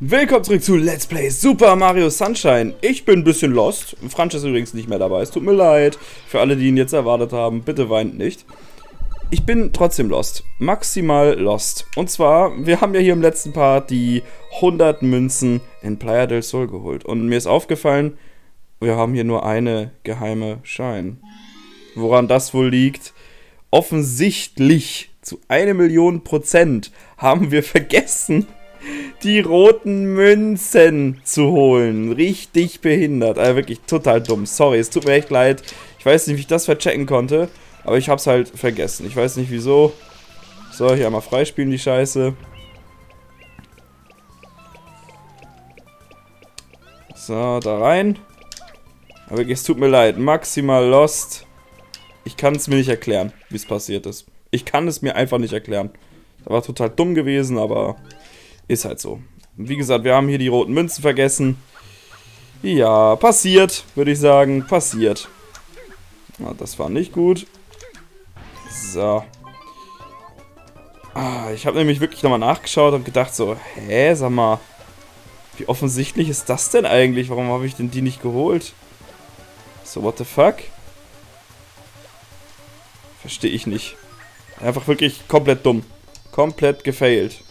Willkommen zurück zu Let's Play Super Mario Sunshine. Ich bin ein bisschen lost. Franz ist übrigens nicht mehr dabei. Es tut mir leid. Für alle, die ihn jetzt erwartet haben, bitte weint nicht. Ich bin trotzdem lost. Maximal lost. Und zwar, wir haben ja hier im letzten Part die 100 Münzen in Playa del Sol geholt. Und mir ist aufgefallen, wir haben hier nur eine geheime Schein. Woran das wohl liegt? Offensichtlich zu eine Million Prozent haben wir vergessen, die roten Münzen zu holen. Richtig behindert. Also wirklich total dumm. Sorry, es tut mir echt leid. Ich weiß nicht, wie ich das verchecken konnte. Aber ich hab's halt vergessen. Ich weiß nicht wieso. So, hier einmal freispielen die Scheiße. So, da rein. Aber es tut mir leid. Maximal lost. Ich kann es mir nicht erklären, wie es passiert ist. Ich kann es mir einfach nicht erklären. Das war total dumm gewesen, aber ist halt so. Wie gesagt, wir haben hier die roten Münzen vergessen. Ja, passiert, würde ich sagen. Passiert. Ja, das war nicht gut. So. Ah, ich habe nämlich wirklich nochmal nachgeschaut und gedacht so, hä, sag mal, wie offensichtlich ist das denn eigentlich? Warum habe ich denn die nicht geholt? So, what the fuck? Verstehe ich nicht. Einfach wirklich komplett dumm. Komplett gefailt.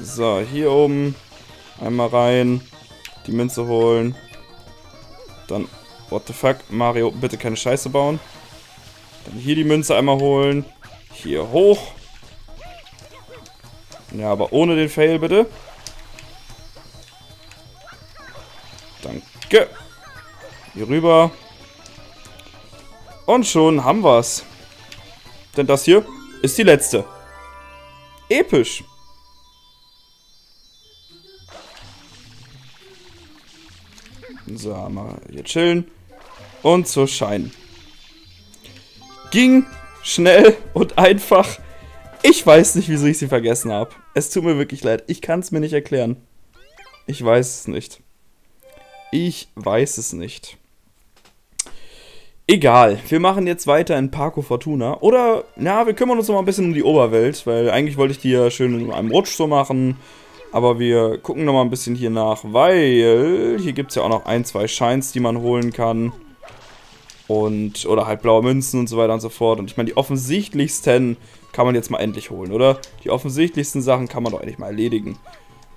So, hier oben einmal rein, die Münze holen. Dann, what the fuck, Mario, bitte keine Scheiße bauen. Dann hier die Münze einmal holen. Hier hoch. Ja, aber ohne den Fail, bitte. Danke. Hier rüber. Und schon haben wir's. Denn das hier ist die letzte. Episch. So, mal hier chillen. Und zur Schein. Ging schnell und einfach. Ich weiß nicht, wieso ich sie vergessen habe. Es tut mir wirklich leid. Ich kann es mir nicht erklären. Ich weiß es nicht. Ich weiß es nicht. Egal, wir machen jetzt weiter in Parco Fortuna. Oder, na, wir kümmern uns noch mal ein bisschen um die Oberwelt, weil eigentlich wollte ich die ja schön in einem Rutsch so machen. Aber wir gucken noch mal ein bisschen hier nach, weil hier gibt es ja auch noch ein, zwei Shines, die man holen kann. Und, oder halt blaue Münzen und so weiter und so fort. Und ich meine, die offensichtlichsten kann man jetzt mal endlich holen, oder? Die offensichtlichsten Sachen kann man doch endlich mal erledigen.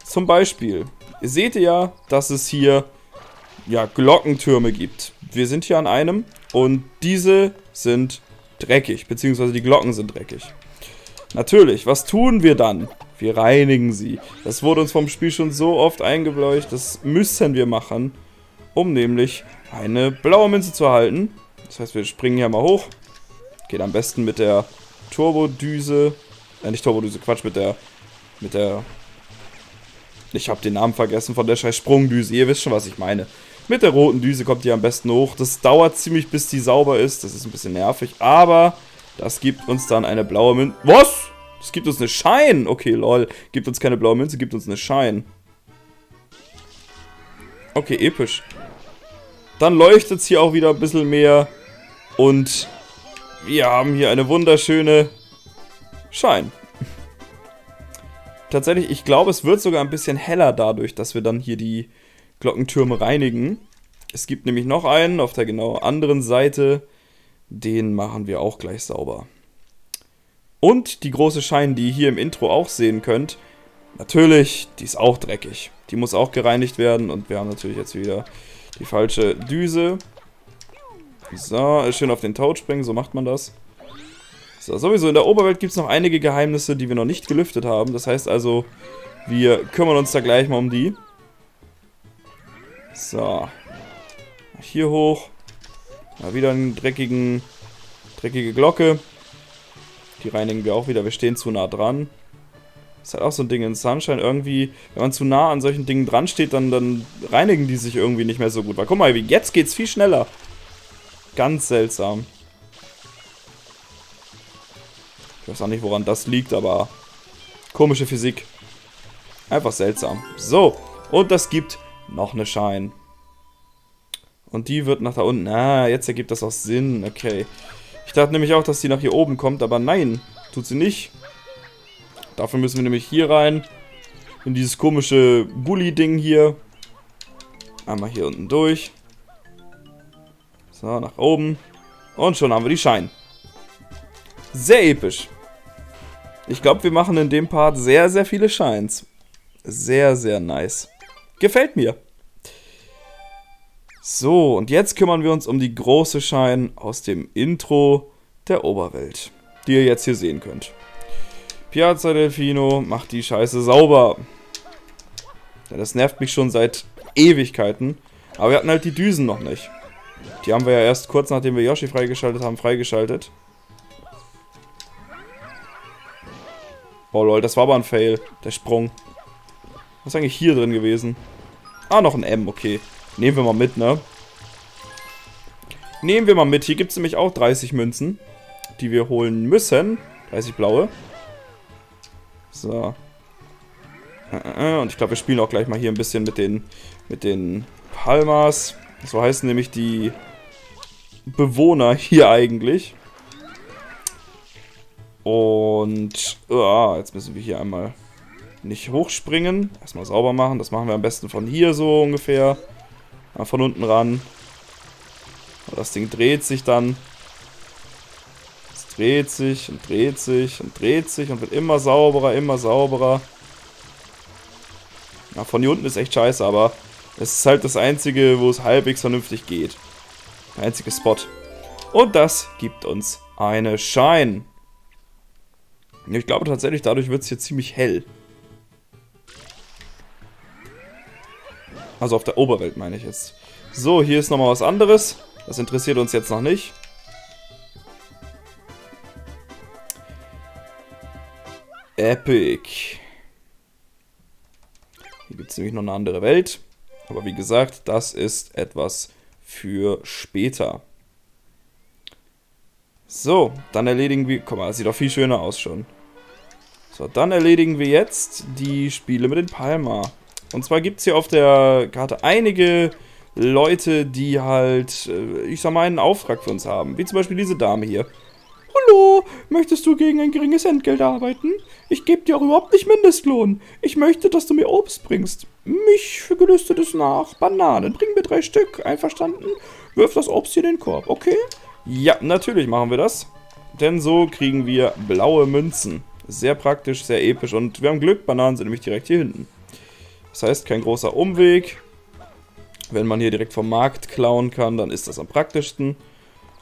Zum Beispiel, ihr seht ja, dass es hier, ja, Glockentürme gibt. Wir sind hier an einem und diese sind dreckig, beziehungsweise die Glocken sind dreckig. Natürlich, was tun wir dann? Wir reinigen sie. Das wurde uns vom Spiel schon so oft eingebläucht. Das müssen wir machen, um nämlich eine blaue Münze zu erhalten. Das heißt, wir springen hier mal hoch. Geht am besten mit der Turbodüse. Äh, nicht Turbodüse, Quatsch, mit der... Mit der... Ich habe den Namen vergessen von der scheiß Sprungdüse. Ihr wisst schon, was ich meine. Mit der roten Düse kommt die am besten hoch. Das dauert ziemlich, bis die sauber ist. Das ist ein bisschen nervig. Aber das gibt uns dann eine blaue Münze. Was? Das gibt uns eine Schein. Okay, lol. Gibt uns keine blaue Münze, gibt uns eine Schein. Okay, episch. Dann leuchtet es hier auch wieder ein bisschen mehr. Und wir haben hier eine wunderschöne Schein. Tatsächlich, ich glaube, es wird sogar ein bisschen heller dadurch, dass wir dann hier die Glockentürme reinigen. Es gibt nämlich noch einen auf der genau anderen Seite. Den machen wir auch gleich sauber. Und die große Schein, die ihr hier im Intro auch sehen könnt, natürlich, die ist auch dreckig. Die muss auch gereinigt werden und wir haben natürlich jetzt wieder die falsche Düse. So, schön auf den Toad springen, so macht man das. So, sowieso in der Oberwelt gibt es noch einige Geheimnisse, die wir noch nicht gelüftet haben. Das heißt also, wir kümmern uns da gleich mal um die. So. Hier hoch. Mal wieder einen dreckigen, dreckige Glocke. Die reinigen wir auch wieder. Wir stehen zu nah dran. Ist halt auch so ein Ding in Sunshine. Irgendwie, wenn man zu nah an solchen Dingen dran steht, dann, dann reinigen die sich irgendwie nicht mehr so gut. Weil guck mal, jetzt geht's viel schneller. Ganz seltsam. Ich weiß auch nicht, woran das liegt, aber komische Physik. Einfach seltsam. So, und das gibt noch eine Schein. Und die wird nach da unten. Ah, jetzt ergibt das auch Sinn. Okay. Ich dachte nämlich auch, dass die nach hier oben kommt, aber nein, tut sie nicht. Dafür müssen wir nämlich hier rein. in dieses komische Bully-Ding hier. Einmal hier unten durch. So, nach oben. Und schon haben wir die Schein. Sehr episch. Ich glaube, wir machen in dem Part sehr, sehr viele Shines. Sehr, sehr nice. Gefällt mir. So, und jetzt kümmern wir uns um die große Schein aus dem Intro der Oberwelt, die ihr jetzt hier sehen könnt. Piazza Delfino macht die Scheiße sauber. Ja, das nervt mich schon seit Ewigkeiten. Aber wir hatten halt die Düsen noch nicht. Die haben wir ja erst kurz nachdem wir Yoshi freigeschaltet haben, freigeschaltet. Oh lol, das war aber ein Fail. Der Sprung. Was ist eigentlich hier drin gewesen? Ah, noch ein M, okay. Nehmen wir mal mit, ne? Nehmen wir mal mit. Hier gibt es nämlich auch 30 Münzen, die wir holen müssen. 30 blaue. So. Und ich glaube, wir spielen auch gleich mal hier ein bisschen mit den, mit den Palmas. So heißen nämlich die Bewohner hier eigentlich. Und uh, jetzt müssen wir hier einmal nicht hochspringen. Erstmal sauber machen. Das machen wir am besten von hier so ungefähr. Mal von unten ran. Das Ding dreht sich dann. Es dreht sich und dreht sich und dreht sich und wird immer sauberer, immer sauberer. Ja, von hier unten ist echt scheiße, aber es ist halt das einzige, wo es halbwegs vernünftig geht. Der einzige Spot. Und das gibt uns eine Shine. Ich glaube tatsächlich, dadurch wird es hier ziemlich hell. Also auf der Oberwelt meine ich jetzt. So, hier ist nochmal was anderes. Das interessiert uns jetzt noch nicht. Epic. Hier gibt es nämlich noch eine andere Welt. Aber wie gesagt, das ist etwas für später. So, dann erledigen wir... Guck mal, das sieht doch viel schöner aus schon. So, dann erledigen wir jetzt die Spiele mit den Palma. Und zwar gibt es hier auf der Karte einige Leute, die halt, äh, ich sag mal, einen Auftrag für uns haben. Wie zum Beispiel diese Dame hier. Hallo, möchtest du gegen ein geringes Entgelt arbeiten? Ich gebe dir auch überhaupt nicht Mindestlohn. Ich möchte, dass du mir Obst bringst. Mich für gelüstetes nach. Bananen, bring mir drei Stück. Einverstanden? Wirf das Obst hier in den Korb, okay? Ja, natürlich machen wir das. Denn so kriegen wir blaue Münzen. Sehr praktisch, sehr episch und wir haben Glück, Bananen sind nämlich direkt hier hinten. Das heißt, kein großer Umweg. Wenn man hier direkt vom Markt klauen kann, dann ist das am praktischsten.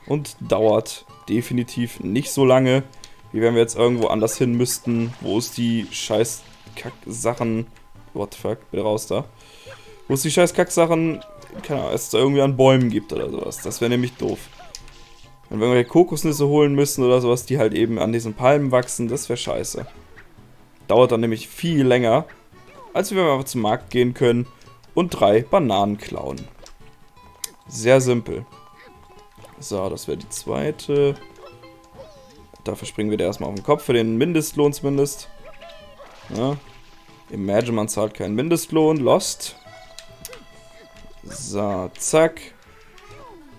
Und dauert definitiv nicht so lange, wie wenn wir jetzt irgendwo anders hin müssten, wo es die scheiß Kack-Sachen... What the fuck, bitte raus da. Wo es die scheiß Kack-Sachen, keine Ahnung, es da irgendwie an Bäumen gibt oder sowas. Das wäre nämlich doof. Wenn wir Kokosnüsse holen müssen oder sowas, die halt eben an diesen Palmen wachsen, das wäre scheiße. Dauert dann nämlich viel länger, als wir einfach zum Markt gehen können und drei Bananen klauen. Sehr simpel. So, das wäre die zweite. Dafür springen wir da erstmal auf den Kopf, für den Mindestlohn zumindest. Ja. Imagine, man zahlt keinen Mindestlohn. Lost. So, zack.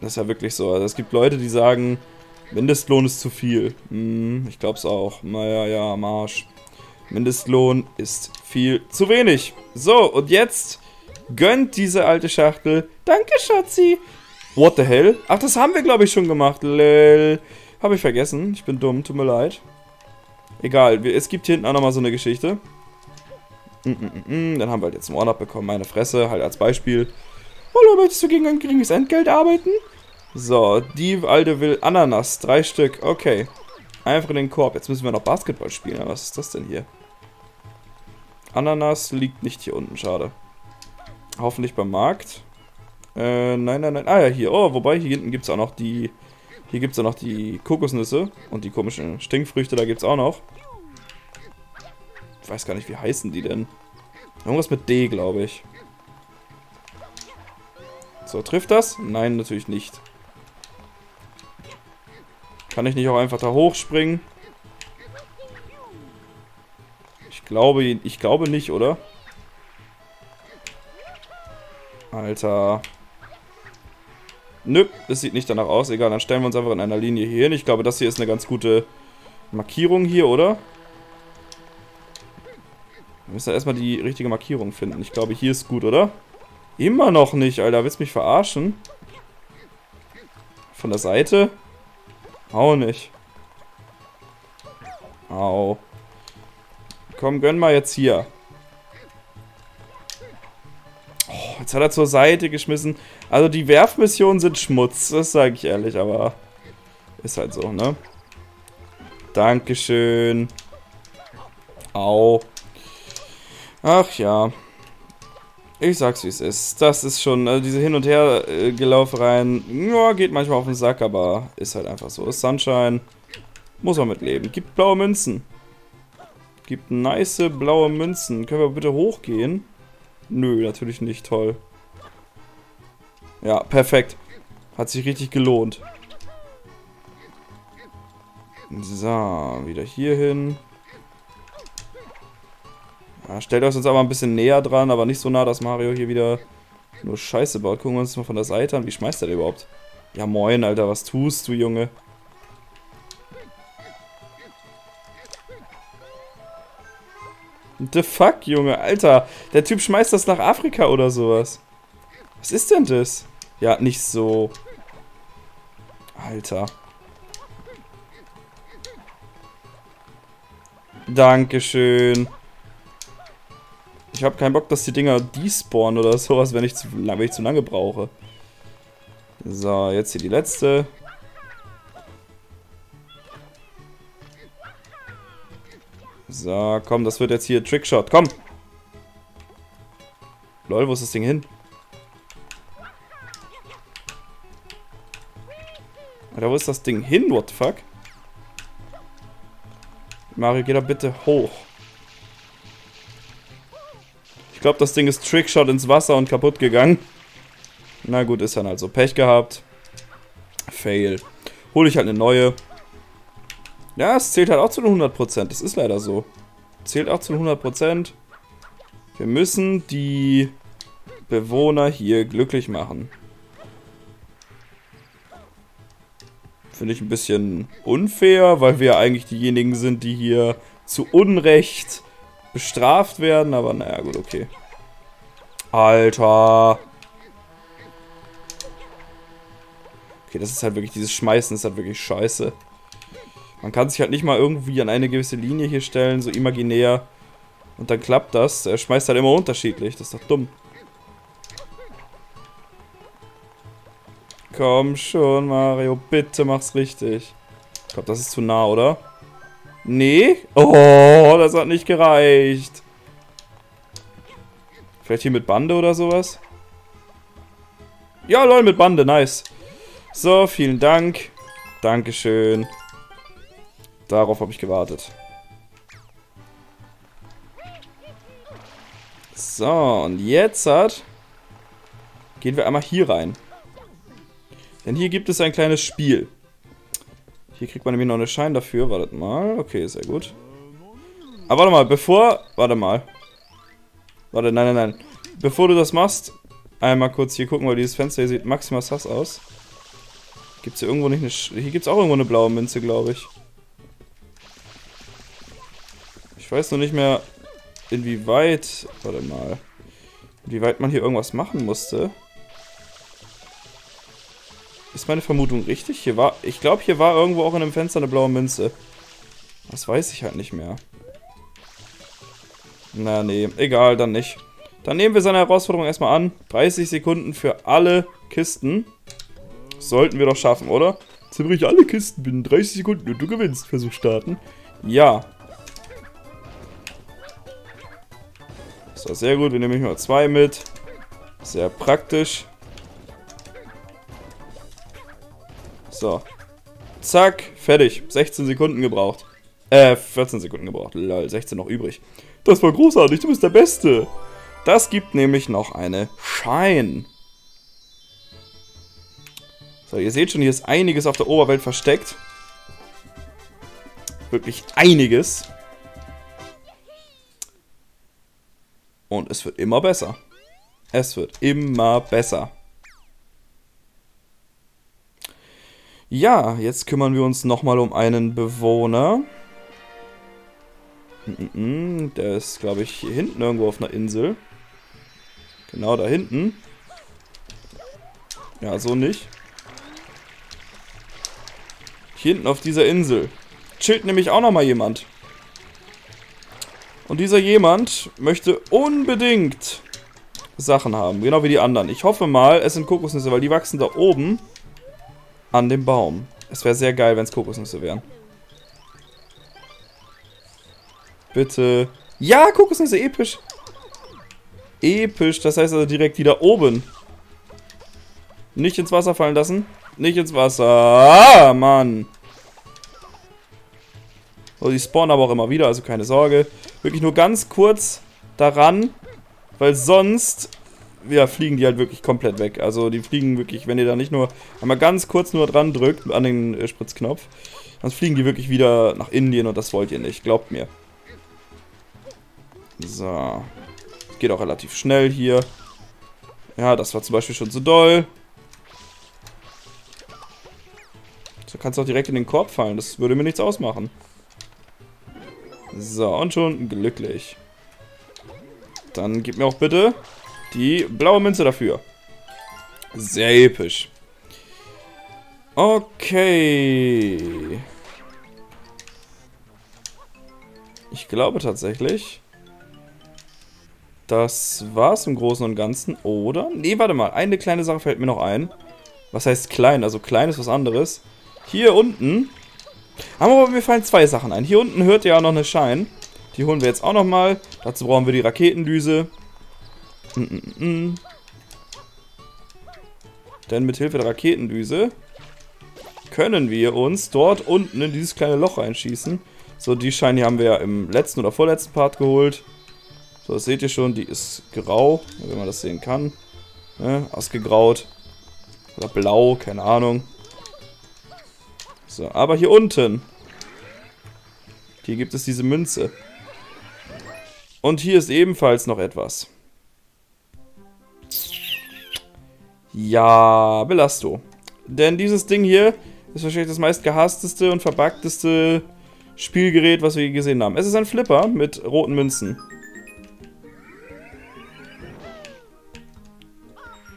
Das ist ja wirklich so. Also es gibt Leute, die sagen, Mindestlohn ist zu viel. Hm, ich glaube es auch. Naja, ja, Marsch. Mindestlohn ist viel zu wenig. So, und jetzt gönnt diese alte Schachtel. Danke, Schatzi. What the hell? Ach, das haben wir, glaube ich, schon gemacht. Lel. Habe ich vergessen. Ich bin dumm, tut mir leid. Egal, es gibt hier hinten auch nochmal so eine Geschichte. Mm, mm, mm, dann haben wir halt jetzt ein One-Up bekommen. Meine Fresse, halt als Beispiel. Hallo, möchtest du gegen ein geringes Entgelt arbeiten? So, die alte will Ananas. Drei Stück. Okay. Einfach in den Korb. Jetzt müssen wir noch Basketball spielen. Was ist das denn hier? Ananas liegt nicht hier unten. Schade. Hoffentlich beim Markt. Äh, nein, nein, nein. Ah ja, hier. Oh, wobei, hier hinten gibt es auch noch die... Hier gibt es auch noch die Kokosnüsse und die komischen Stinkfrüchte. Da gibt es auch noch. Ich weiß gar nicht, wie heißen die denn? Irgendwas mit D, glaube ich. So, trifft das? Nein, natürlich nicht. Kann ich nicht auch einfach da hochspringen? Glaube, ich glaube nicht, oder? Alter. Nö, es sieht nicht danach aus. Egal, dann stellen wir uns einfach in einer Linie hier hin. Ich glaube, das hier ist eine ganz gute Markierung hier, oder? Wir müssen erstmal die richtige Markierung finden. Ich glaube, hier ist gut, oder? Immer noch nicht, Alter. Willst du mich verarschen? Von der Seite? Auch nicht. Au. Komm, gönn mal jetzt hier. Oh, jetzt hat er zur Seite geschmissen. Also die Werfmissionen sind Schmutz, das sage ich ehrlich, aber ist halt so, ne? Dankeschön. Au. Ach ja. Ich sag's wie es ist. Das ist schon, also diese Hin- und Her äh, ja, geht manchmal auf den Sack, aber ist halt einfach so. Sunshine. Muss man mitleben. Gibt blaue Münzen. Gibt nice blaue Münzen. Können wir bitte hochgehen? Nö, natürlich nicht. Toll. Ja, perfekt. Hat sich richtig gelohnt. So, wieder hier hin. Ja, stellt euch uns aber ein bisschen näher dran, aber nicht so nah, dass Mario hier wieder nur Scheiße baut. Gucken wir uns mal von der Seite an. Wie schmeißt er überhaupt? Ja, moin, Alter. Was tust du, Junge? The fuck, Junge? Alter, der Typ schmeißt das nach Afrika oder sowas. Was ist denn das? Ja, nicht so. Alter. Dankeschön. Ich habe keinen Bock, dass die Dinger despawnen oder sowas, wenn ich zu, wenn ich zu lange brauche. So, jetzt hier die letzte. So, komm, das wird jetzt hier Trickshot. Komm! Lol, wo ist das Ding hin? Alter, wo ist das Ding hin? What the fuck? Mario, geh da bitte hoch. Ich glaube, das Ding ist Trickshot ins Wasser und kaputt gegangen. Na gut, ist dann also Pech gehabt. Fail. Hole ich halt eine neue. Ja, es zählt halt auch zu den 100%. Das ist leider so. Zählt auch zu den 100%. Wir müssen die Bewohner hier glücklich machen. Finde ich ein bisschen unfair, weil wir eigentlich diejenigen sind, die hier zu Unrecht bestraft werden. Aber naja, gut, okay. Alter. Okay, das ist halt wirklich, dieses Schmeißen ist halt wirklich scheiße. Man kann sich halt nicht mal irgendwie an eine gewisse Linie hier stellen, so imaginär. Und dann klappt das. Er schmeißt halt immer unterschiedlich. Das ist doch dumm. Komm schon, Mario. Bitte mach's richtig. Ich glaube, das ist zu nah, oder? Nee? Oh, das hat nicht gereicht. Vielleicht hier mit Bande oder sowas? Ja, lol, mit Bande. Nice. So, vielen Dank. Dankeschön. Darauf habe ich gewartet. So, und jetzt hat... Gehen wir einmal hier rein. Denn hier gibt es ein kleines Spiel. Hier kriegt man nämlich noch eine Schein dafür. Wartet mal. Okay, sehr gut. Aber warte mal, bevor... Warte mal. Warte, nein, nein, nein. Bevor du das machst, einmal kurz hier gucken, weil dieses Fenster hier sieht maximal sass aus. Gibt es hier irgendwo nicht eine... Sch hier gibt es auch irgendwo eine blaue Münze, glaube ich. Ich weiß nur nicht mehr, inwieweit... Warte mal. Inwieweit man hier irgendwas machen musste. Ist meine Vermutung richtig? Hier war, ich glaube, hier war irgendwo auch in einem Fenster eine blaue Münze. Das weiß ich halt nicht mehr. Na, nee. Egal, dann nicht. Dann nehmen wir seine Herausforderung erstmal an. 30 Sekunden für alle Kisten. Sollten wir doch schaffen, oder? Ziemlich alle Kisten binnen 30 Sekunden und du gewinnst. Versuch starten. Ja. So, sehr gut. Wir nehmen mal zwei mit. Sehr praktisch. So. Zack, fertig. 16 Sekunden gebraucht. Äh, 14 Sekunden gebraucht. Lol, 16 noch übrig. Das war großartig, du bist der Beste. Das gibt nämlich noch eine Schein. So, ihr seht schon, hier ist einiges auf der Oberwelt versteckt. Wirklich einiges. Und es wird immer besser. Es wird immer besser. Ja, jetzt kümmern wir uns nochmal um einen Bewohner. Der ist, glaube ich, hier hinten irgendwo auf einer Insel. Genau da hinten. Ja, so nicht. Hier hinten auf dieser Insel. Chillt nämlich auch nochmal jemand. Und dieser jemand möchte unbedingt Sachen haben. Genau wie die anderen. Ich hoffe mal, es sind Kokosnüsse, weil die wachsen da oben an dem Baum. Es wäre sehr geil, wenn es Kokosnüsse wären. Bitte. Ja, Kokosnüsse, episch. Episch, das heißt also direkt die da oben. Nicht ins Wasser fallen lassen. Nicht ins Wasser. Ah, Mann. Oh, die spawnen aber auch immer wieder, also keine Sorge. Wirklich nur ganz kurz daran, weil sonst ja, fliegen die halt wirklich komplett weg. Also die fliegen wirklich, wenn ihr da nicht nur einmal ganz kurz nur dran drückt an den äh, Spritzknopf, dann fliegen die wirklich wieder nach Indien und das wollt ihr nicht, glaubt mir. So. Geht auch relativ schnell hier. Ja, das war zum Beispiel schon zu doll. So kannst du auch direkt in den Korb fallen. Das würde mir nichts ausmachen. So, und schon glücklich. Dann gib mir auch bitte die blaue Münze dafür. Sehr episch. Okay. Ich glaube tatsächlich, das war's im Großen und Ganzen, oder? Nee, warte mal. Eine kleine Sache fällt mir noch ein. Was heißt klein? Also klein ist was anderes. Hier unten aber mir fallen zwei Sachen ein. Hier unten hört ihr auch noch eine Schein. Die holen wir jetzt auch nochmal. Dazu brauchen wir die Raketendüse. Mm -mm -mm. Denn mit Hilfe der Raketendüse können wir uns dort unten in dieses kleine Loch reinschießen. So, die Scheine haben wir ja im letzten oder vorletzten Part geholt. So, das seht ihr schon, die ist grau, wenn man das sehen kann. Ne? Ausgegraut. Oder blau, keine Ahnung. So, aber hier unten. Hier gibt es diese Münze. Und hier ist ebenfalls noch etwas. Ja, Belasto. Denn dieses Ding hier ist wahrscheinlich das meist gehassteste und verbugteste Spielgerät, was wir je gesehen haben. Es ist ein Flipper mit roten Münzen.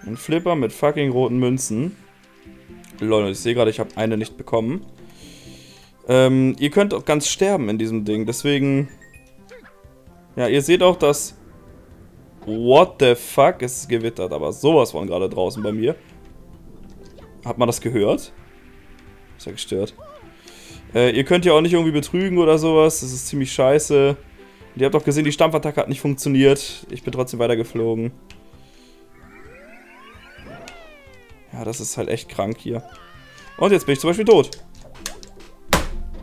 Ein Flipper mit fucking roten Münzen. Leute, ich sehe gerade, ich habe eine nicht bekommen. Ähm, ihr könnt auch ganz sterben in diesem Ding, deswegen... Ja, ihr seht auch, dass... What the fuck? Es ist gewittert, aber sowas von gerade draußen bei mir. Hat man das gehört? Ist ja gestört. Äh, ihr könnt ja auch nicht irgendwie betrügen oder sowas. Das ist ziemlich scheiße. Und ihr habt auch gesehen, die Stampfattacke hat nicht funktioniert. Ich bin trotzdem weitergeflogen. Ja, das ist halt echt krank hier. Und jetzt bin ich zum Beispiel tot.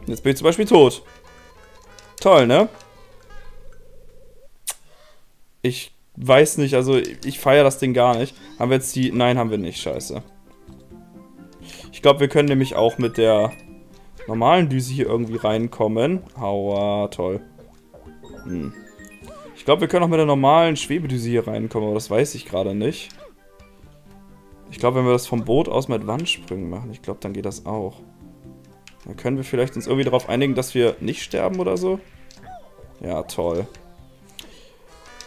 Jetzt bin ich zum Beispiel tot. Toll, ne? Ich weiß nicht, also ich feiere das Ding gar nicht. Haben wir jetzt die... Nein, haben wir nicht, scheiße. Ich glaube, wir können nämlich auch mit der normalen Düse hier irgendwie reinkommen. Aua, toll. Hm. Ich glaube, wir können auch mit der normalen Schwebedüse hier reinkommen, aber das weiß ich gerade nicht. Ich glaube, wenn wir das vom Boot aus mit Wandsprüngen machen, ich glaube, dann geht das auch. Dann können wir vielleicht uns irgendwie darauf einigen, dass wir nicht sterben oder so. Ja, toll.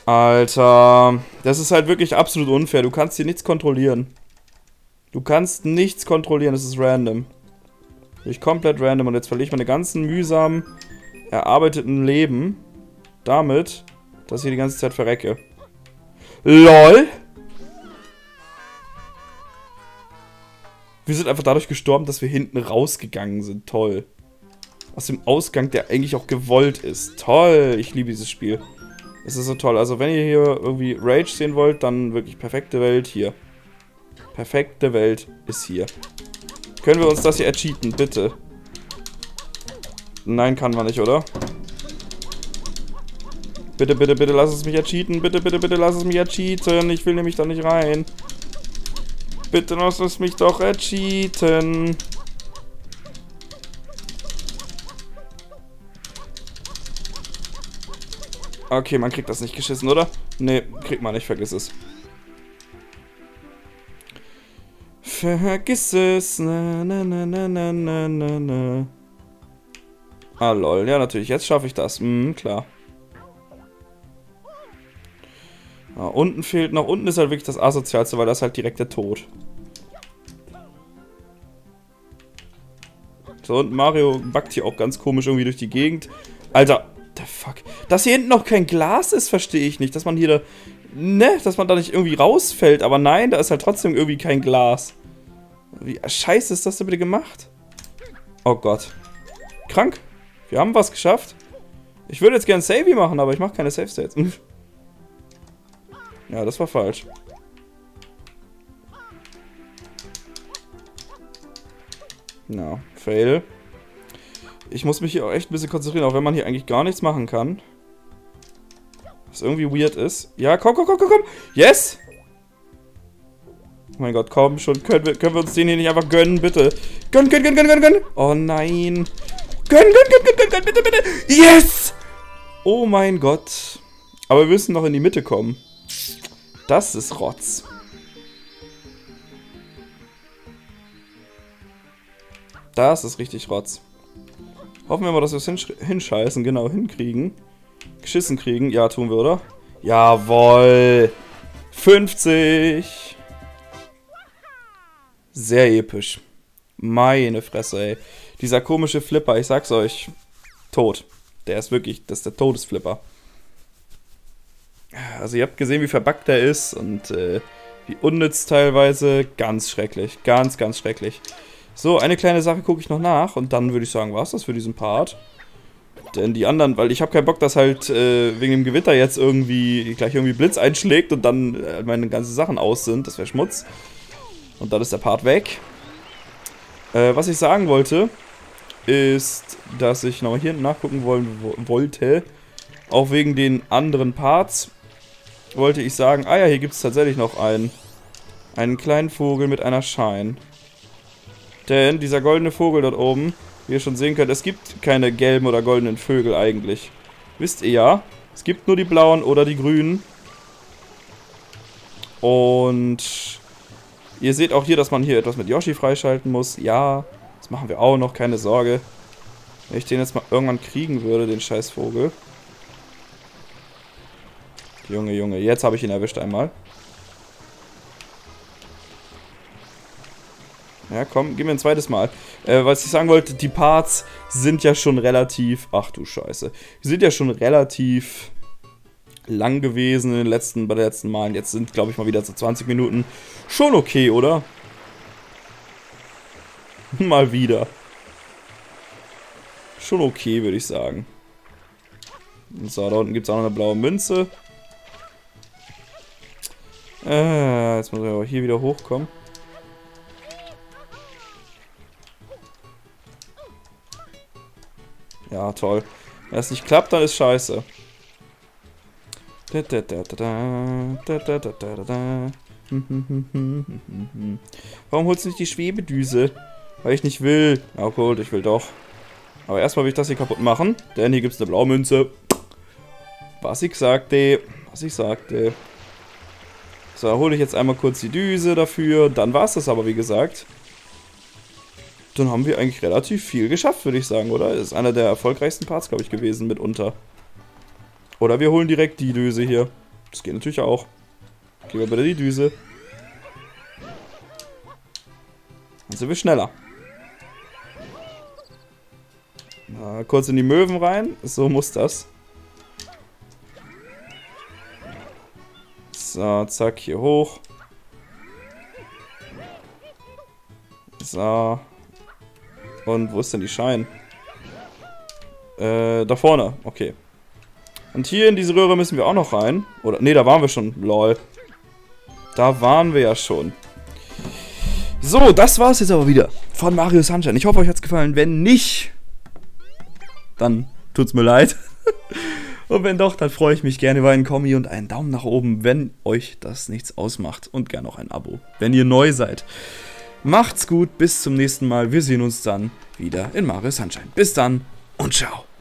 Alter, das ist halt wirklich absolut unfair. Du kannst hier nichts kontrollieren. Du kannst nichts kontrollieren, das ist random. Wirklich komplett random und jetzt verliere ich meine ganzen mühsam erarbeiteten Leben damit, dass ich die ganze Zeit verrecke. LOL! Wir sind einfach dadurch gestorben, dass wir hinten rausgegangen sind. Toll. Aus dem Ausgang, der eigentlich auch gewollt ist. Toll. Ich liebe dieses Spiel. Es ist so toll. Also wenn ihr hier irgendwie Rage sehen wollt, dann wirklich perfekte Welt hier. Perfekte Welt ist hier. Können wir uns das hier ercheaten, bitte? Nein, kann man nicht, oder? Bitte, bitte, bitte, lass es mich ercheaten. Bitte, bitte, bitte, lass es mich ercheaten. Ich will nämlich da nicht rein. Bitte lass es mich doch ercheaten. Okay, man kriegt das nicht geschissen, oder? Nee, kriegt man nicht, vergiss es. Vergiss es. Na, na, na, na, na, na, na. Ah, lol. Ja, natürlich. Jetzt schaffe ich das. Hm, klar. Ah, unten fehlt noch. Unten ist halt wirklich das Asozialste, weil das ist halt direkt der Tod. So, und Mario backt hier auch ganz komisch irgendwie durch die Gegend. Alter, the fuck. Dass hier hinten noch kein Glas ist, verstehe ich nicht. Dass man hier da... Ne, dass man da nicht irgendwie rausfällt. Aber nein, da ist halt trotzdem irgendwie kein Glas. Wie scheiße ist das denn bitte gemacht? Oh Gott. Krank. Wir haben was geschafft. Ich würde jetzt gerne Savey machen, aber ich mache keine Save States. ja, das war falsch. Na, fail. Ich muss mich hier auch echt ein bisschen konzentrieren, auch wenn man hier eigentlich gar nichts machen kann. Was irgendwie weird ist. Ja, komm, komm, komm, komm, komm. Yes! Oh mein Gott, komm schon. Können wir, können wir uns den hier nicht einfach gönnen, bitte? Gönn, gönn, gönn, gönn, gönn, gönn. Oh nein. Gönn, gönn, gönn, gönn, gönn, gönn, bitte, bitte. Yes! Oh mein Gott. Aber wir müssen noch in die Mitte kommen. Das ist Rotz. Das ist richtig Rotz. Hoffen wir mal, dass wir es hinsch hinscheißen, genau, hinkriegen. Geschissen kriegen. Ja, tun wir, oder? Jawoll. 50. Sehr episch. Meine Fresse, ey. Dieser komische Flipper, ich sag's euch. Tot. Der ist wirklich, das ist der Todesflipper. Also ihr habt gesehen, wie verbuggt er ist und äh, wie unnütz teilweise. Ganz schrecklich. Ganz, ganz schrecklich. So, eine kleine Sache gucke ich noch nach und dann würde ich sagen, war's das für diesen Part. Denn die anderen, weil ich habe keinen Bock, dass halt äh, wegen dem Gewitter jetzt irgendwie gleich irgendwie Blitz einschlägt und dann äh, meine ganzen Sachen aus sind. Das wäre Schmutz. Und dann ist der Part weg. Äh, was ich sagen wollte, ist, dass ich nochmal hier nachgucken wollen, wollte. Auch wegen den anderen Parts wollte ich sagen, ah ja, hier gibt es tatsächlich noch einen. Einen kleinen Vogel mit einer Schein. Denn dieser goldene Vogel dort oben, wie ihr schon sehen könnt, es gibt keine gelben oder goldenen Vögel eigentlich. Wisst ihr ja? Es gibt nur die blauen oder die grünen. Und Ihr seht auch hier, dass man hier etwas mit Yoshi freischalten muss. Ja, das machen wir auch noch, keine Sorge. Wenn ich den jetzt mal irgendwann kriegen würde, den Scheißvogel. Junge, Junge, jetzt habe ich ihn erwischt einmal. Ja, komm, gib mir ein zweites Mal. Äh, was ich sagen wollte, die Parts sind ja schon relativ... Ach du Scheiße. Die sind ja schon relativ lang gewesen in den letzten, bei den letzten Malen. Jetzt sind, glaube ich, mal wieder so 20 Minuten. Schon okay, oder? mal wieder. Schon okay, würde ich sagen. So, da unten gibt es auch noch eine blaue Münze. Äh, jetzt muss ich aber hier wieder hochkommen. Ja, toll. Wenn es nicht klappt, dann ist scheiße. Warum holst du nicht die Schwebedüse? Weil ich nicht will. Na gut, ich will doch. Aber erstmal will ich das hier kaputt machen, denn hier gibt es eine Blaumünze. Was ich sagte. Was ich sagte. So, hole ich jetzt einmal kurz die Düse dafür. Dann war es das aber, wie gesagt. Dann haben wir eigentlich relativ viel geschafft, würde ich sagen, oder? Ist einer der erfolgreichsten Parts, glaube ich, gewesen mitunter. Oder wir holen direkt die Düse hier. Das geht natürlich auch. Gehen wir bitte die Düse. Dann sind wir schneller. Na, kurz in die Möwen rein. So muss das. So, zack, hier hoch. So. Und wo ist denn die Schein? Äh, da vorne. Okay. Und hier in diese Röhre müssen wir auch noch rein. Oder, nee, da waren wir schon. Lol. Da waren wir ja schon. So, das war's jetzt aber wieder von Mario Sunshine. Ich hoffe, euch hat's gefallen. Wenn nicht, dann tut's mir leid. Und wenn doch, dann freue ich mich gerne über einen Kommi und einen Daumen nach oben, wenn euch das nichts ausmacht. Und gerne auch ein Abo, wenn ihr neu seid. Macht's gut, bis zum nächsten Mal. Wir sehen uns dann wieder in Mario Sunshine. Bis dann und ciao.